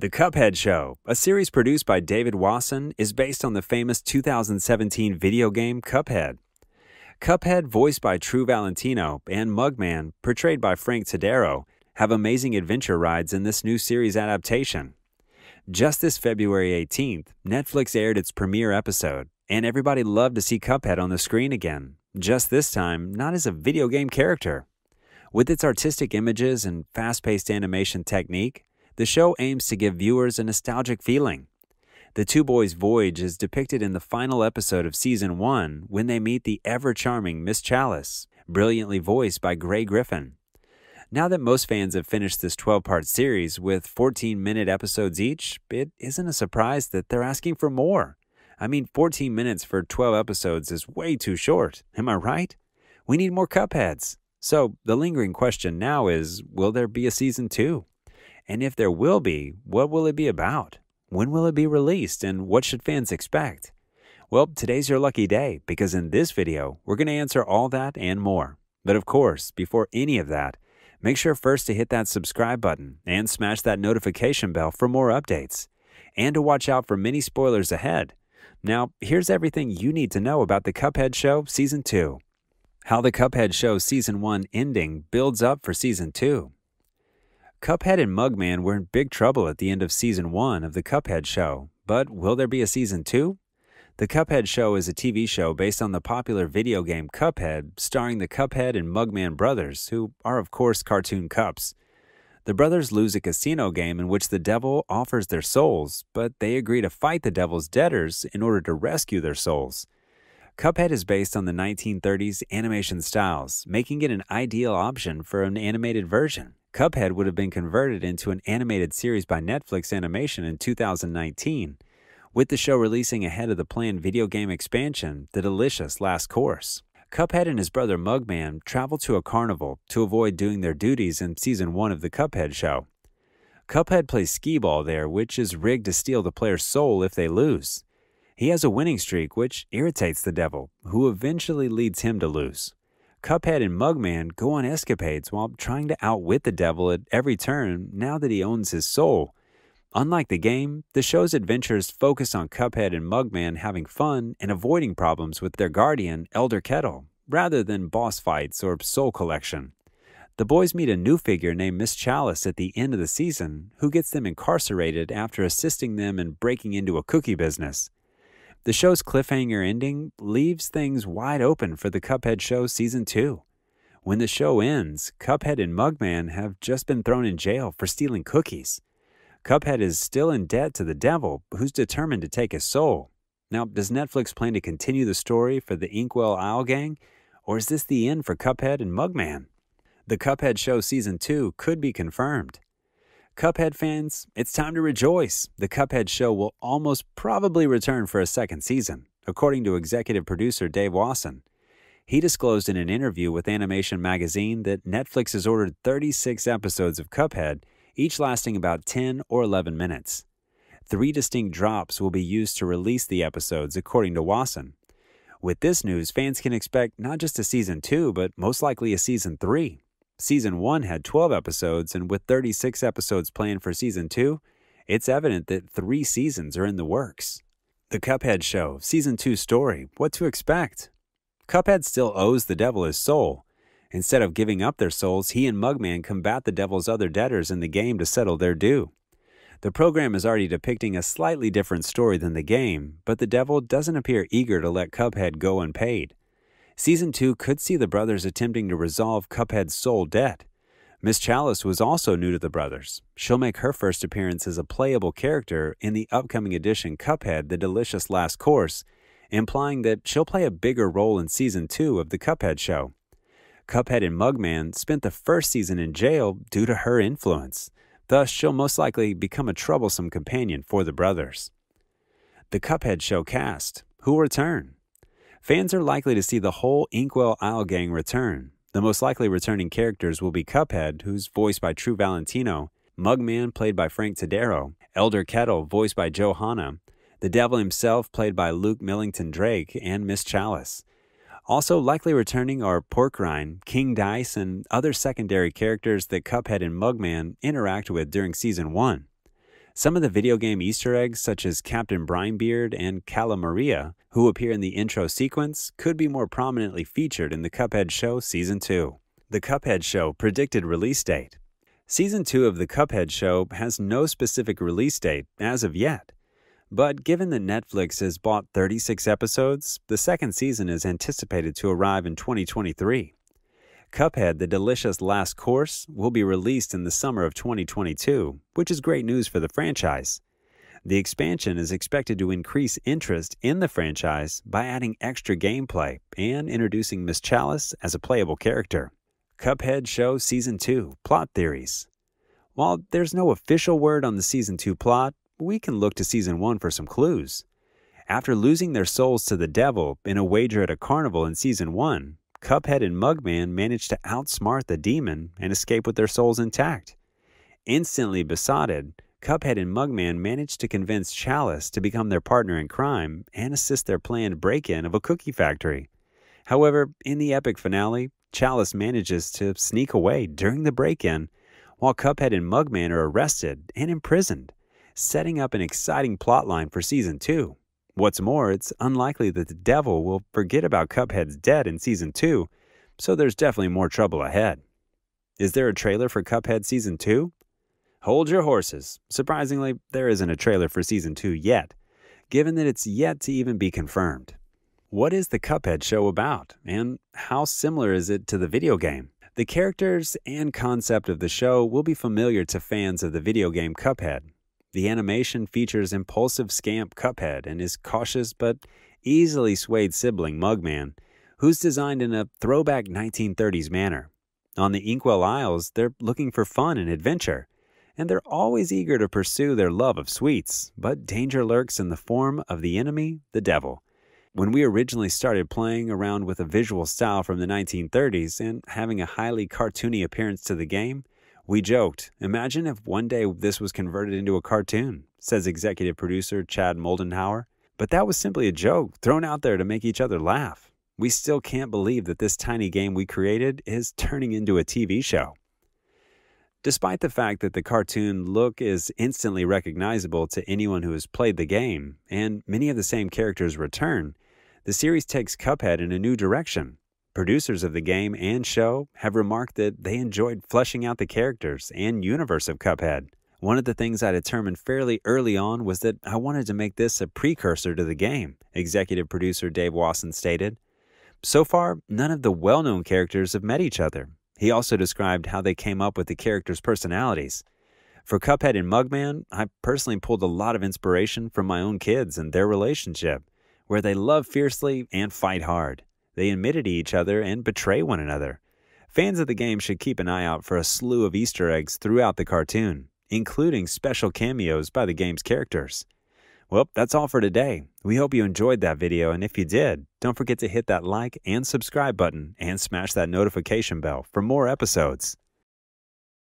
The Cuphead Show, a series produced by David Wasson, is based on the famous 2017 video game Cuphead. Cuphead, voiced by Tru Valentino, and Mugman, portrayed by Frank Todaro, have amazing adventure rides in this new series adaptation. Just this February 18th, Netflix aired its premiere episode, and everybody loved to see Cuphead on the screen again, just this time not as a video game character. With its artistic images and fast paced animation technique, the show aims to give viewers a nostalgic feeling. The two boys' voyage is depicted in the final episode of season one when they meet the ever charming Miss Chalice, brilliantly voiced by Grey Griffin. Now that most fans have finished this 12 part series with 14 minute episodes each, it isn't a surprise that they're asking for more. I mean, 14 minutes for 12 episodes is way too short. Am I right? We need more Cupheads. So the lingering question now is will there be a season two? And if there will be, what will it be about? When will it be released and what should fans expect? Well, today's your lucky day because in this video, we're going to answer all that and more. But of course, before any of that, make sure first to hit that subscribe button and smash that notification bell for more updates and to watch out for many spoilers ahead. Now, here's everything you need to know about the Cuphead Show Season 2. How the Cuphead Show Season 1 ending builds up for Season 2. Cuphead and Mugman were in big trouble at the end of season one of The Cuphead Show, but will there be a season two? The Cuphead Show is a TV show based on the popular video game Cuphead, starring the Cuphead and Mugman brothers, who are, of course, cartoon cups. The brothers lose a casino game in which the devil offers their souls, but they agree to fight the devil's debtors in order to rescue their souls. Cuphead is based on the 1930s animation styles, making it an ideal option for an animated version. Cuphead would have been converted into an animated series by Netflix Animation in 2019, with the show releasing ahead of the planned video game expansion, The Delicious Last Course. Cuphead and his brother Mugman travel to a carnival to avoid doing their duties in season one of the Cuphead show. Cuphead plays skee ball there, which is rigged to steal the player's soul if they lose. He has a winning streak, which irritates the devil, who eventually leads him to lose. Cuphead and Mugman go on escapades while trying to outwit the devil at every turn now that he owns his soul. Unlike the game, the show's adventures focus on Cuphead and Mugman having fun and avoiding problems with their guardian, Elder Kettle, rather than boss fights or soul collection. The boys meet a new figure named Miss Chalice at the end of the season, who gets them incarcerated after assisting them in breaking into a cookie business. The show's cliffhanger ending leaves things wide open for the Cuphead show season 2. When the show ends, Cuphead and Mugman have just been thrown in jail for stealing cookies. Cuphead is still in debt to the devil, who's determined to take his soul. Now, does Netflix plan to continue the story for the Inkwell Isle gang, or is this the end for Cuphead and Mugman? The Cuphead show season 2 could be confirmed. Cuphead fans, it's time to rejoice. The Cuphead show will almost probably return for a second season, according to executive producer Dave Wasson. He disclosed in an interview with Animation Magazine that Netflix has ordered 36 episodes of Cuphead, each lasting about 10 or 11 minutes. Three distinct drops will be used to release the episodes, according to Wasson. With this news, fans can expect not just a season 2, but most likely a season 3. Season 1 had 12 episodes, and with 36 episodes planned for Season 2, it's evident that three seasons are in the works. The Cuphead Show, Season 2 story What to expect? Cuphead still owes the devil his soul. Instead of giving up their souls, he and Mugman combat the devil's other debtors in the game to settle their due. The program is already depicting a slightly different story than the game, but the devil doesn't appear eager to let Cuphead go unpaid. Season 2 could see the brothers attempting to resolve Cuphead's soul debt. Miss Chalice was also new to the brothers. She'll make her first appearance as a playable character in the upcoming edition Cuphead The Delicious Last Course, implying that she'll play a bigger role in Season 2 of the Cuphead show. Cuphead and Mugman spent the first season in jail due to her influence. Thus, she'll most likely become a troublesome companion for the brothers. The Cuphead show cast, who will return? Fans are likely to see the whole Inkwell Isle gang return. The most likely returning characters will be Cuphead, who's voiced by Tru Valentino, Mugman, played by Frank Todaro, Elder Kettle, voiced by Joe Hanna, the Devil himself, played by Luke Millington Drake, and Miss Chalice. Also likely returning are Porkrind, King Dice, and other secondary characters that Cuphead and Mugman interact with during Season 1. Some of the video game Easter eggs, such as Captain Brinebeard and Cala Maria, who appear in the intro sequence, could be more prominently featured in the Cuphead Show Season 2. The Cuphead Show predicted release date. Season 2 of The Cuphead Show has no specific release date as of yet. But given that Netflix has bought 36 episodes, the second season is anticipated to arrive in 2023. Cuphead The Delicious Last Course will be released in the summer of 2022, which is great news for the franchise. The expansion is expected to increase interest in the franchise by adding extra gameplay and introducing Miss Chalice as a playable character. Cuphead Show Season 2 Plot Theories. While there's no official word on the Season 2 plot, we can look to Season 1 for some clues. After losing their souls to the devil in a wager at a carnival in Season 1, Cuphead and Mugman manage to outsmart the demon and escape with their souls intact. Instantly besotted, Cuphead and Mugman manage to convince Chalice to become their partner in crime and assist their planned break in of a cookie factory. However, in the epic finale, Chalice manages to sneak away during the break in, while Cuphead and Mugman are arrested and imprisoned, setting up an exciting plotline for Season 2. What's more, it's unlikely that the devil will forget about Cuphead's dead in Season 2, so there's definitely more trouble ahead. Is there a trailer for Cuphead Season 2? Hold your horses. Surprisingly, there isn't a trailer for Season 2 yet, given that it's yet to even be confirmed. What is the Cuphead show about, and how similar is it to the video game? The characters and concept of the show will be familiar to fans of the video game Cuphead, the animation features impulsive scamp Cuphead and his cautious but easily swayed sibling Mugman, who's designed in a throwback 1930s manner. On the Inkwell Isles, they're looking for fun and adventure, and they're always eager to pursue their love of sweets, but danger lurks in the form of the enemy, the devil. When we originally started playing around with a visual style from the 1930s and having a highly cartoony appearance to the game, we joked, imagine if one day this was converted into a cartoon, says executive producer Chad Moldenhauer. But that was simply a joke thrown out there to make each other laugh. We still can't believe that this tiny game we created is turning into a TV show. Despite the fact that the cartoon look is instantly recognizable to anyone who has played the game, and many of the same characters return, the series takes Cuphead in a new direction. Producers of the game and show have remarked that they enjoyed fleshing out the characters and universe of Cuphead. One of the things I determined fairly early on was that I wanted to make this a precursor to the game, executive producer Dave Wasson stated. So far, none of the well known characters have met each other. He also described how they came up with the characters' personalities. For Cuphead and Mugman, I personally pulled a lot of inspiration from my own kids and their relationship, where they love fiercely and fight hard. They admit to each other and betray one another. Fans of the game should keep an eye out for a slew of Easter eggs throughout the cartoon, including special cameos by the game's characters. Well, that's all for today. We hope you enjoyed that video, and if you did, don't forget to hit that like and subscribe button and smash that notification bell for more episodes.